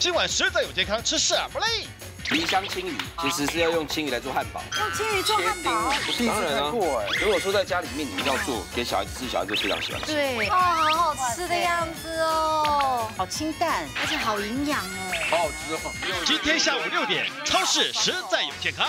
今晚实在有健康，吃什么嘞？梨香青鱼其实是要用青鱼来做汉堡，用青鱼做汉堡，当然啊。如果说在家里面你一定要做，给小孩子吃，小孩子非常喜欢吃。对，哦，好好吃的样子哦，好清淡，而且好营养哦，好好吃哦。今天下午六点，超市实在有健康。